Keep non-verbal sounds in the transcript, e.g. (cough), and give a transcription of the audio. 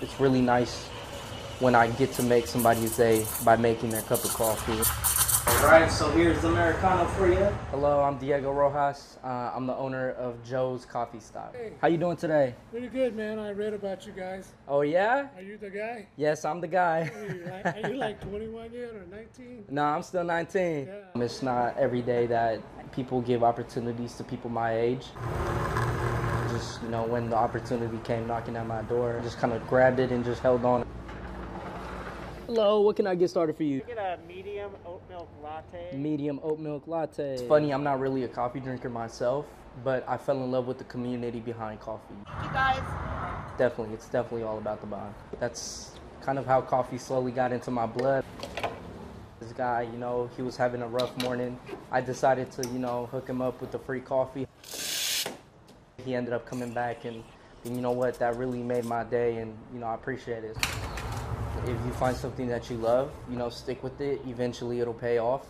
it's really nice when I get to make somebody's day by making their cup of coffee. All right, so here's the Americano for you. Hello, I'm Diego Rojas. Uh, I'm the owner of Joe's Coffee Stop. Hey. How you doing today? Pretty good, man. I read about you guys. Oh yeah? Are you the guy? Yes, I'm the guy. Are you like, are you like 21 yet or 19? (laughs) no, I'm still 19. Yeah. It's not every day that people give opportunities to people my age. Just, you know, when the opportunity came knocking at my door, I just kind of grabbed it and just held on. Hello, what can I get started for you? Get a medium oat milk latte. Medium oat milk latte. It's funny, I'm not really a coffee drinker myself, but I fell in love with the community behind coffee. you guys. Definitely, it's definitely all about the bond. That's kind of how coffee slowly got into my blood. This guy, you know, he was having a rough morning. I decided to, you know, hook him up with the free coffee. He ended up coming back, and, and you know what? That really made my day, and you know, I appreciate it. If you find something that you love, you know, stick with it. Eventually, it'll pay off.